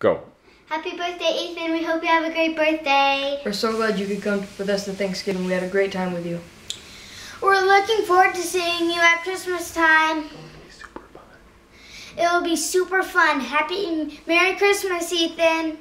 Go. Happy birthday, Ethan. We hope you have a great birthday. We're so glad you could come with us to Thanksgiving. We had a great time with you. We're looking forward to seeing you at Christmas time. It will be super fun. Happy Merry Christmas, Ethan.